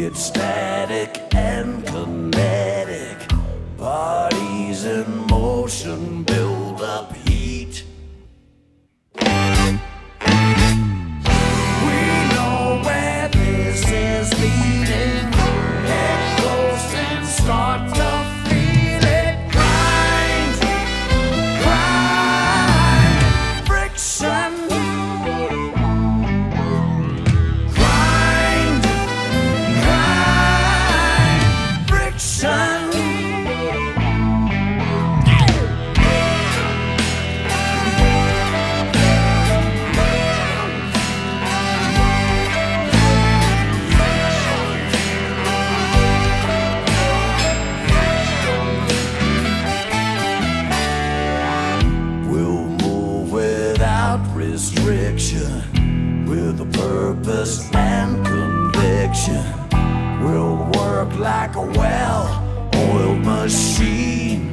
It's static and kinetic, bodies in motion, built Purpose and conviction will work like a well oiled machine.